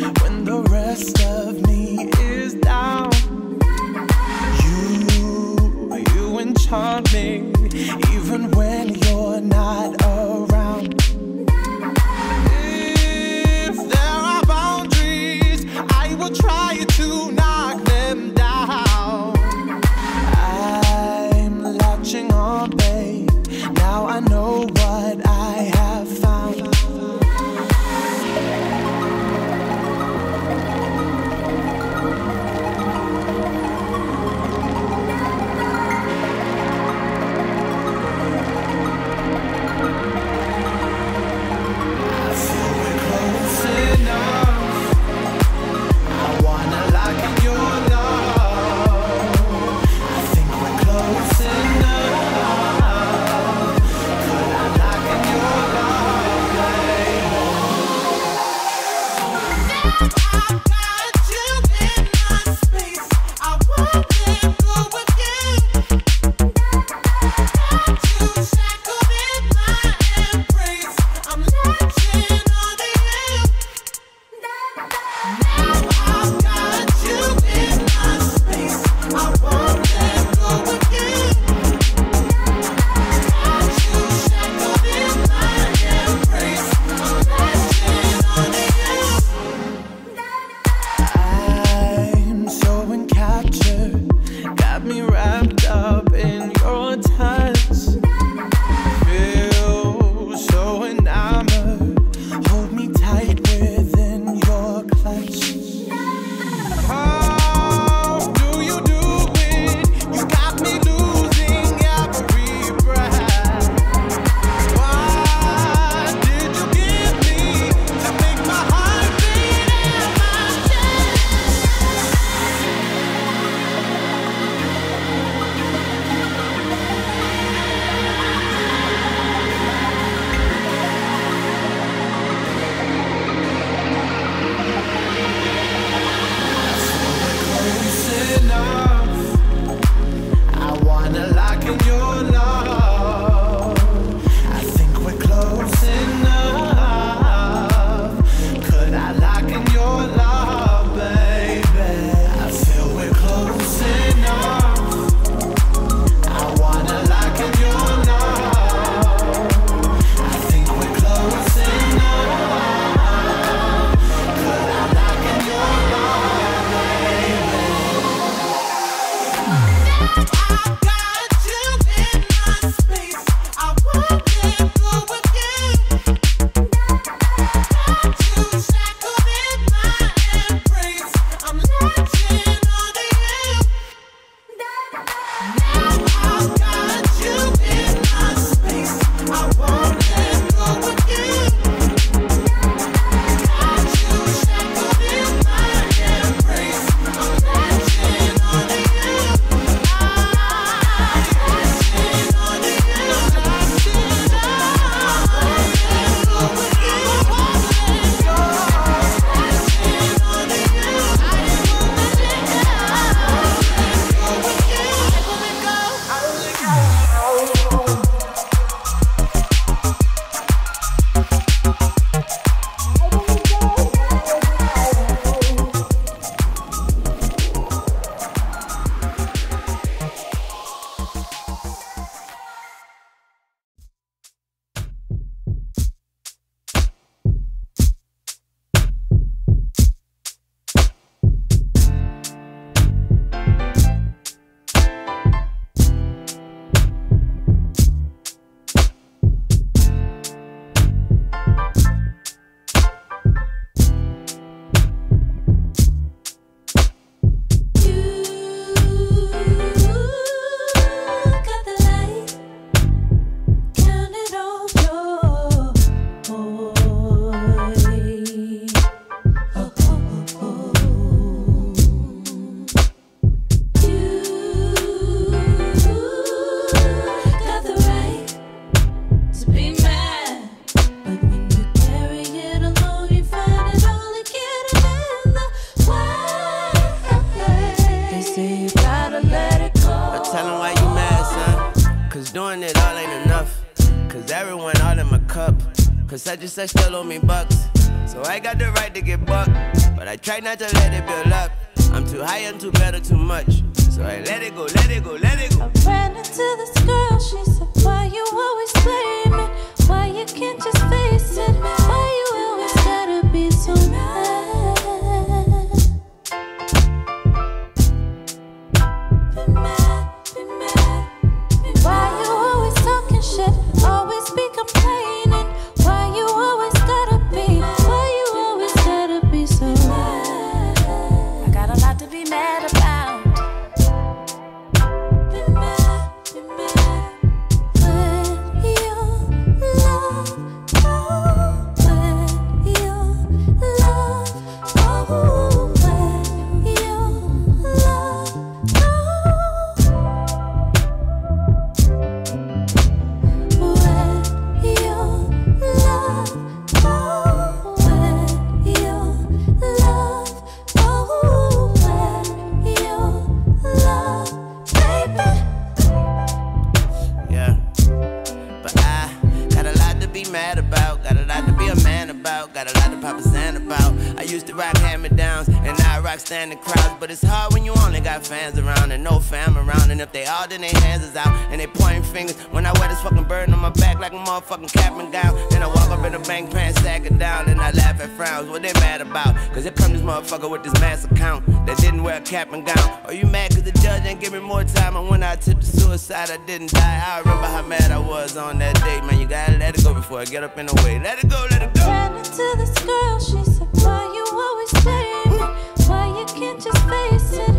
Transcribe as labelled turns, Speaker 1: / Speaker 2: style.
Speaker 1: when the rest of me is down. You, you enchant me, even when you're not around. If there are boundaries, I will try to knock them down. I'm latching on, babe. Now I know what I. night Cause I just I
Speaker 2: still owe me bucks. So I got the right to get bucked. But I try not to let it build up. I'm too high, I'm too better, too much. So I let it go, let it go, let it go.
Speaker 3: I ran into this girl, she said, Why you always playing it? Why you can't just face it?
Speaker 2: Mad about, got a lot to be a man about, got a lot to pop a sand about. I used to rock hand me downs, and now I rock standing crowds. But it's hard when you only got fans around and no fam around. And if they all, then their hands is out and they pointing fingers. When I wear this fucking burden on my back like a motherfucking cap and gown. Then I walk up in the bank pants, sack it down, and I laugh at frowns. What they mad about? Cause here come this motherfucker with this mass account that didn't wear a cap and gown. Are you mad cause the judge ain't give me more time? And when I took the suicide, I didn't die. I remember how mad I was on that day, man. You gotta let it go before I get up in the way. Let it go, let it go.
Speaker 3: Ran into this girl, she said, Why you always blaming? Why you can't just face